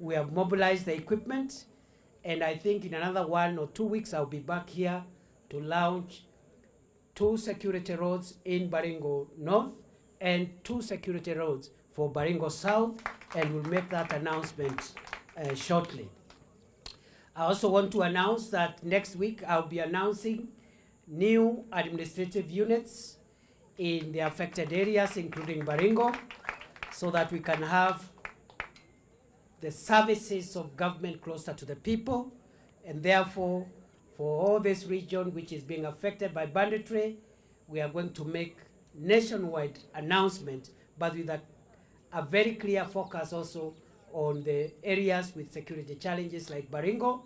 We have mobilized the equipment, and I think in another one or two weeks I'll be back here to launch two security roads in Baringo North and two security roads for Baringo South, and we'll make that announcement uh, shortly. I also want to announce that next week I'll be announcing new administrative units in the affected areas, including Baringo, so that we can have the services of government closer to the people, and therefore, for all this region which is being affected by banditry, we are going to make nationwide announcement, but with a, a very clear focus also on the areas with security challenges like Baringo,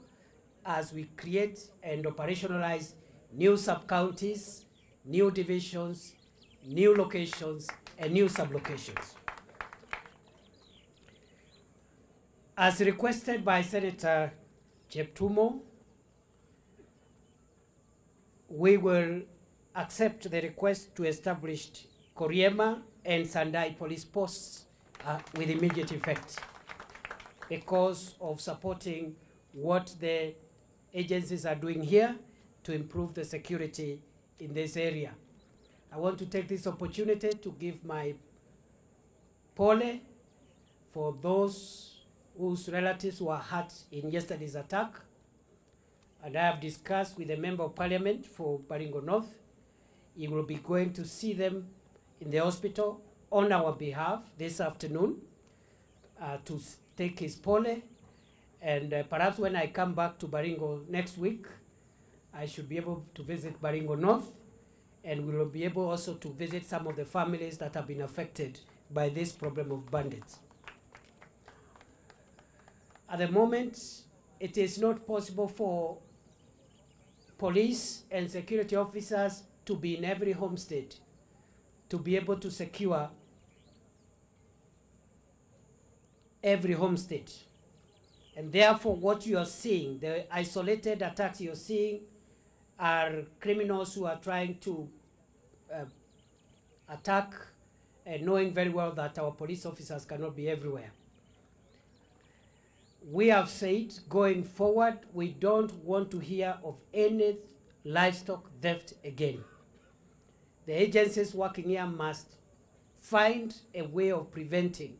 as we create and operationalize new sub-counties, new divisions, new locations, and new sub-locations. As requested by Senator Cheptumo, we will accept the request to establish Koriema and Sandai police posts uh, with immediate effect because of supporting what the agencies are doing here to improve the security in this area. I want to take this opportunity to give my pole for those whose relatives were hurt in yesterday's attack. And I have discussed with the Member of Parliament for Baringo North. He will be going to see them in the hospital on our behalf this afternoon uh, to take his pole. And uh, perhaps when I come back to Baringo next week, I should be able to visit Baringo North and we will be able also to visit some of the families that have been affected by this problem of bandits. At the moment, it is not possible for police and security officers to be in every homestead to be able to secure every homestead. And therefore, what you are seeing, the isolated attacks you're seeing, are criminals who are trying to uh, attack knowing very well that our police officers cannot be everywhere. We have said going forward, we don't want to hear of any livestock theft again. The agencies working here must find a way of preventing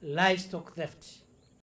livestock theft